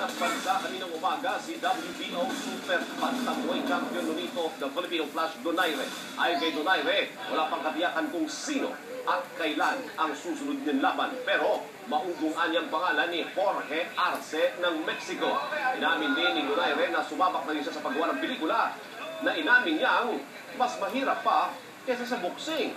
bansa kaninang umaga si WBO Super Bantamweight Champion Nonito of the Filipino Flash Donaire. Ayon kay Donaire, wala pang katiyakan kung sino at kailan ang susunod niyang laban. Pero maugong anyang pangalan ni Jorge Arce ng Mexico. Inamin din ni Donaire na sumabak na rin siya sa paggawa ng pelikula na inamin niyang mas mahirap pa kaysa sa boxing.